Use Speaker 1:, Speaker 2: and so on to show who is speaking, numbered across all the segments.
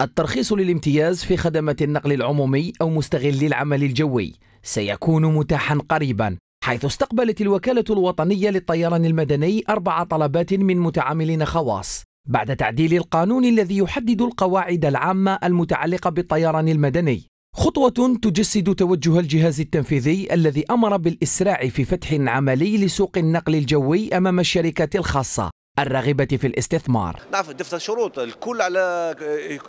Speaker 1: الترخيص للامتياز في خدمات النقل العمومي أو مستغلي العمل الجوي سيكون متاحا قريبا حيث استقبلت الوكالة الوطنية للطيران المدني أربع طلبات من متعاملين خواص بعد تعديل القانون الذي يحدد القواعد العامة المتعلقة بالطيران المدني. خطوة تجسد توجه الجهاز التنفيذي الذي أمر بالإسراع في فتح عملي لسوق النقل الجوي أمام الشركات الخاصة. الراغبة في الاستثمار.
Speaker 2: نعرف دفتر شروط الكل على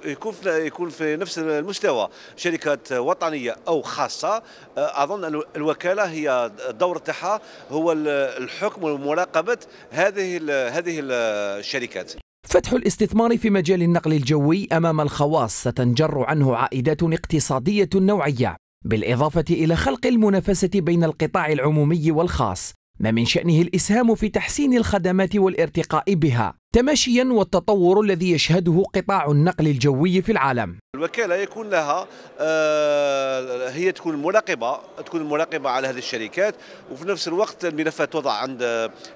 Speaker 2: يكون في يكون في نفس المستوى. شركات وطنية أو خاصة أظن ان الوكالة هي الدور تاعها هو الحكم ومراقبة هذه هذه الشركات.
Speaker 1: فتح الاستثمار في مجال النقل الجوي أمام الخواص ستنجر عنه عائدات اقتصادية نوعية بالإضافة إلى خلق المنافسة بين القطاع العمومي والخاص. ما من شأنه الإسهام في تحسين الخدمات والارتقاء بها تماشيا والتطور الذي يشهده قطاع النقل الجوي في العالم.
Speaker 2: الوكالة يكون لها آه، هي تكون مراقبة تكون مراقبة على هذه الشركات وفي نفس الوقت الملفات توضع عند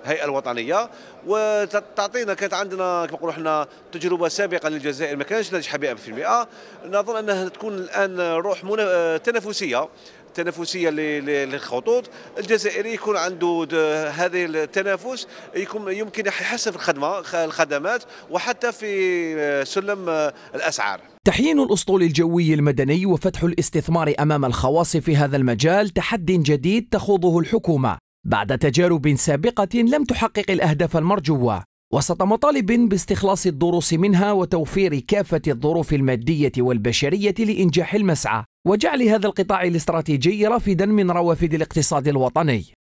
Speaker 2: الهيئة الوطنية وتعطينا كانت عندنا كما نقولوا إحنا تجربة سابقة للجزائر ما كانش ناجحة 100% نظن أنها تكون الآن روح تنافسية تنافسيه للخطوط. الجزائري يكون عنده هذه التنافس يكون يمكن يحسن في الخدمة الخدمات وحتى في سلم الأسعار.
Speaker 1: تحيين الأسطول الجوي المدني وفتح الاستثمار أمام الخواص في هذا المجال تحدي جديد تخوضه الحكومة. بعد تجارب سابقة لم تحقق الأهداف المرجوة. وسط مطالب باستخلاص الدروس منها وتوفير كافة الظروف المادية والبشرية لإنجاح المسعى وجعل هذا القطاع الاستراتيجي رافدا من روافد الاقتصاد الوطني.